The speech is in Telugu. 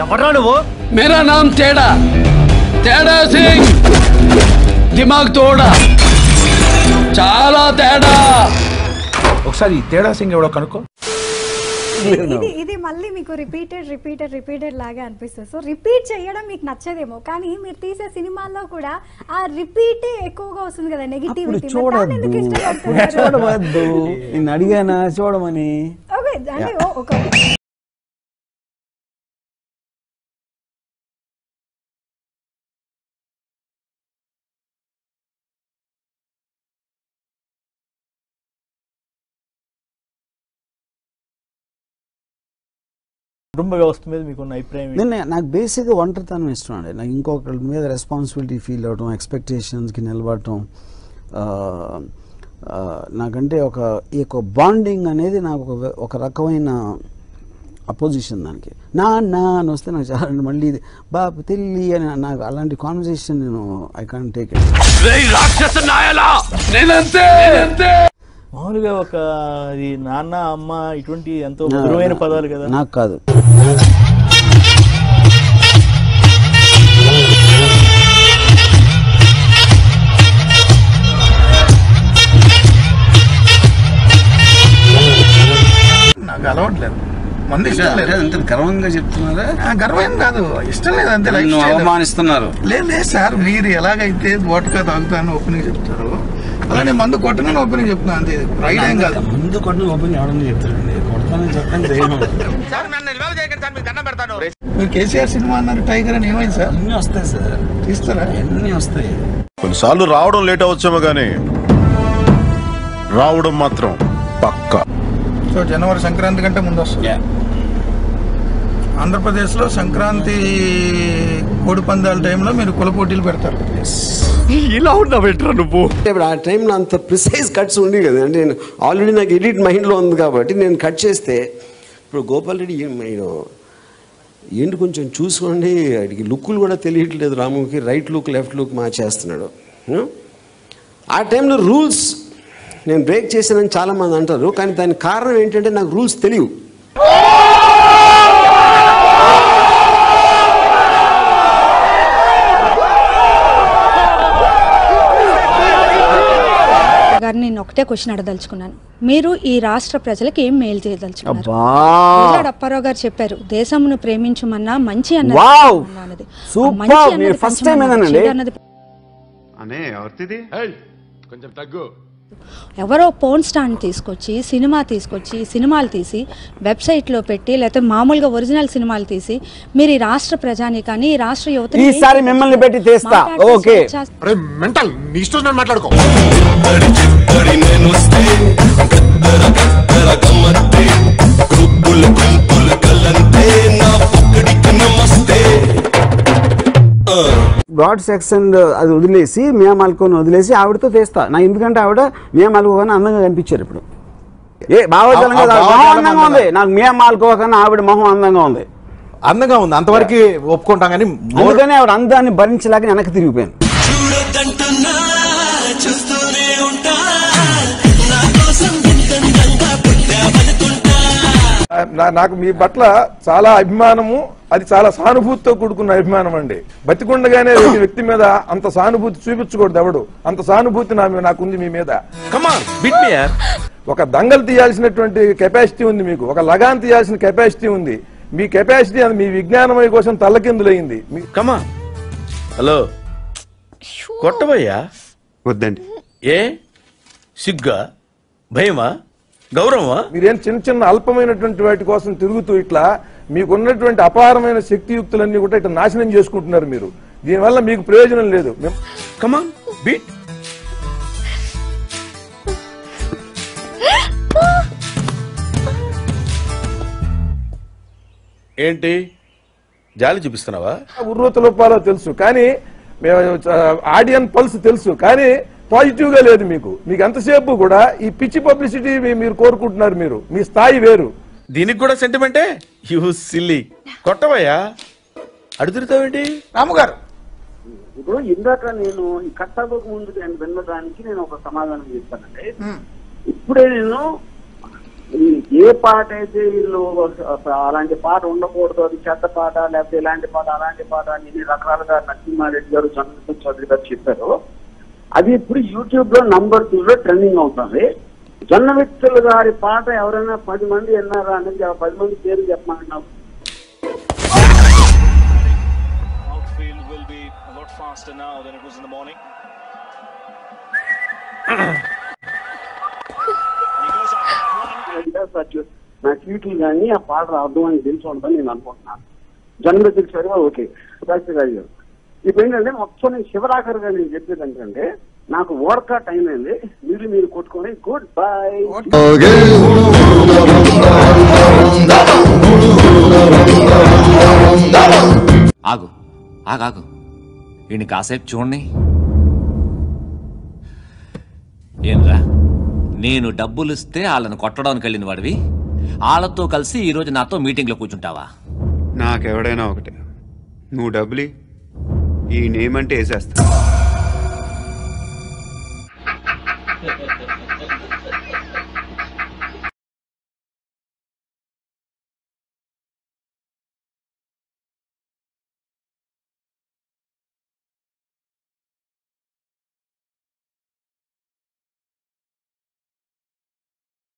ఎవరా నువ్వు? మేరా నామ్ తేడా. తేడా సింగ్. దిమాగ్ తోడా. చాలా తేడా. ఒకసారి తేడా సింగ్ ఎవడో కనుక్కో. ఇది ఇది మళ్ళీ మీకు రిపీటెడ్ రిపీటెడ్ రిపీటెడ్ లాగా అనిపిస్తుంది. సో రిపీట్ చేయడం మీకు నచ్చదేమో కానీ మీరు తీసే సినిమాల్లో కూడా ఆ రిపీటే ఎక్కువగా వస్తుంది కదా నెగిటివిటీ చూడవద్దు నేను అడిగానా? చూడమని. ఓకే అంటే ఒక కుటుంబ వ్యవస్థ మీద మీకున్న అభిప్రాయం ఏంటి? నేను నాకు బేసిక్గా ఒంటరితనం ఇష్టం అండి. నాకు ఇంకొకరి మీద రెస్పాన్సిబిలిటీ ఫీల్ అవడం ఎక్స్పెక్టేషన్స్కి నిలబడటం నాకంటే ఒక ఈ యొక్క బాండింగ్ అనేది నాకు ఒక ఒక రకమైన అపోజిషన్ దానికి. నా నా అని వస్తే నాకు చాలా మళ్ళీ ఇది బాబు తెల్లి అని నాకు అలాంటి కాన్వర్సేషన్ నేను ఐ కాన్ టేక్ ఇట్ మామూలుగా ఒక ఈ నాన్న అమ్మ ఇటువంటి ఎంతో మధురమైన పదాలు కదా. నాకు కాదు. నాకు అలవాట్లేదు. మంది ఇష్టం లేదు. అంత గర్వంగా చెప్తున్నారా? ఆ, గర్వం కాదు. ఇష్టం లేదు అంతే. అవమానిస్తున్నారు. లేదు లేదు సార్ మీరు ఎలాగైతే వోట్కా తాగుతాను ఓపెనింగ్ చెప్తారు అలానే మందు కొట్టనని ఓపెనింగ్ చెప్తున్నాను అంతే. ప్రైడ్ ఏం కాదు ముందు కొట్టిన ఓపెన్ ఎవడని చెప్తారండి కొడతానని చెప్పండి ధైర్యం మీరు కేసీఆర్ సినిమా అన్నారు టైగర్ అని ఏమైంది సార్? అన్నీ వస్తాయి సార్. తీస్తారా? అన్నీ వస్తాయి. కొన్నిసార్లు రావడం లేట్ అవచ్చేమో కానీ రావడం మాత్రం పక్కా. సో జనవరి సంక్రాంతి కంటే ముందు వస్తుంది. ఆంధ్రప్రదేశ్లో సంక్రాంతి కోడి పందాల టైంలో మీరు కుల పోటీలు పెడతారు. ఇలా ఉన్నావేంట్రా నువ్వు? అంటే ఇప్పుడు ఆ టైంలో అంత ప్రిసైజ్ కట్స్ ఉంది కదా అంటే నేను ఆల్రెడీ నాకు ఎడిట్ మైండ్లో ఉంది కాబట్టి నేను కట్ చేస్తే ఇప్పుడు గోపాల్ రెడ్డి నేను ఏంటి కొంచెం చూసుకోండి వాడికి లుక్కులు కూడా తెలియట్లేదు రాముకి రైట్ లుక్ లెఫ్ట్ లుక్ మార్చేస్తున్నాడు. చేస్తున్నాడు ఆ టైంలో రూల్స్ నేను బ్రేక్ చేశానని చాలామంది అంటారు కానీ దానికి కారణం ఏంటంటే నాకు రూల్స్ తెలియవు గారిని నేను ఒకటే క్వశ్చన్ అడదలుచుకున్నాను. మీరు ఈ రాష్ట్ర ప్రజలకు ఏం మేలు చేయదలుచుకున్నారు? అప్పారావు గారు చెప్పారు దేశమును ప్రేమించమన్నా మంచి అన్నది! మంచి అన్నది అన్నది కొంచెం తగ్గు. ఎవరో పోన్ స్టాండ్ తీసుకొచ్చి సినిమా తీసుకొచ్చి సినిమాలు తీసి వెబ్సైట్లో పెట్టి లేకపోతే మామూలుగా ఒరిజినల్ సినిమాలు తీసి మీరు ఈ రాష్ట్ర ప్రజాని ఈ రాష్ట్ర యువత ఈసారి మిమ్మల్ని పెట్టి తీస్తా. ఓకే. మెంటల్ మాట్లాడుకో గాడ్ సెక్స్ అండ్ అది వదిలేసి మియా మాల్కోని వదిలేసి ఆవిడతో తీస్తా నా ఎందుకంటే ఆవిడ మియా మాల్కో కన్నా అందంగా కనిపించారు ఇప్పుడు. ఏ భావోద్వేగం ఆ- ఆ కాదు, మొహం అందంగా ఉంది. నాకు మియా మాల్కో కన్నా ఆవిడ మొహం అందంగా ఉంది. అందంగా ఉంది. అంతవరకు ఒప్పుకుంటాం కానీ అందుకని ఆవిడ అందాన్ని భరించలేక వెనక్కి తిరిగిపోయాను. నా- నాకు మీ పట్ల చాలా అభిమానము అది చాలా సానుభూతితో కూడుకున్న అభిమానం అండి. బతికుండగానే ఒక వ్యక్తి మీద అంత సానుభూతి చూపించకూడదు ఎవడు. అంత సానుభూతి నా మీద- నాకుంది మీ మీద. ఒక దంగలు తీయాల్సినటువంటి కెపాసిటీ ఉంది మీకు. ఒక లగాన్ తీయాల్సిన కెపాసిటీ ఉంది. మీ కెపాసిటీ అది మీ విజ్ఞానమయ కోసం తల్లకిందులైంది. హలో కొట్టబోయ్యా వద్దండి. ఏ? సిగ్గా? భయమా? గౌరవమా? మీరేం చిన్న చిన్న అల్పమైనటువంటి వాటి కోసం తిరుగుతూ ఇట్లా మీకున్నటువంటి అపారమైన శక్తియుక్తులన్నీ కూడా ఇట్లా నాశనం చేసుకుంటున్నారు మీరు. దీనివల్ల మీకు ప్రయోజనం లేదు. కమాన్ బీట్ ఏంటి? జాలి చూపిస్తున్నావా? ఉర్రూత లోపాలో తెలుసు. కానీ మేము ఆడియన్ పల్స్ తెలుసు. కానీ పాజిటివ్గా లేదు మీకు. మీకు ఎంతసేపు కూడా ఈ పిచ్చి పబ్లిసిటీ మీరు కోరుకుంటున్నారు మీరు. మీ స్థాయి వేరు. దీనికి కూడా సెంటిమెంటే యూ సిల్లీ కొట్టబోయ్యా అడుగుతావేంటి రాముగారు. ఇప్పుడు ఇందాక నేను ఈ కట్టబోక ముందు నేను విన్నదానికి నేను ఒక సమాధానం చెప్తానండి. ఇప్పుడే నేను ఈ ఏ పాట అయితే వీళ్ళు అలాంటి పాట ఉండకూడదు అది చెత్త పాట లేకపోతే ఇలాంటి పాట అలాంటి పాట అని ఇన్ని రకాలుగా నరసింహారెడ్డి గారు చంద్రబాబు చౌదరి గారు చెప్పారు అది ఇప్పుడు యూట్యూబ్లో నంబర్ టూ లో ట్రెండింగ్ అవుతుంది. జొన్న వ్యక్తులు గారి పాట ఎవరైనా పది మంది విన్నారా అనేది ఆ పది మంది పేరు lot faster now than it was in the morning. నా ట్వీట్లు కానీ ఆ పాట అర్థం అని తెలిసి నేను అనుకుంటున్నాను జన్మదిన సరిగా ఓకే గారు గారు. ఇప్పుడు ఏంటంటే మొత్తం నేను శివరాఖరిగా నేను చెప్పేది ఏంటంటే నాకు ఓడకా టైం అయింది. మీరు మీరు కొట్టుకొని గుడ్ బై ఆగు ఆగాగు ఈయన కాసేపు చూడండి. ఏంరా? నేను డబ్బులు ఇస్తే వాళ్ళని కొట్టడానికి వెళ్ళిన వాడివి. వాళ్ళతో కలిసి ఈరోజు నాతో మీటింగ్లో కూర్చుంటావా? నాకెవడైనా ఒకటే. నువ్వు డబ్బులి ఈ నేమ్ అంటే వేసేస్తా.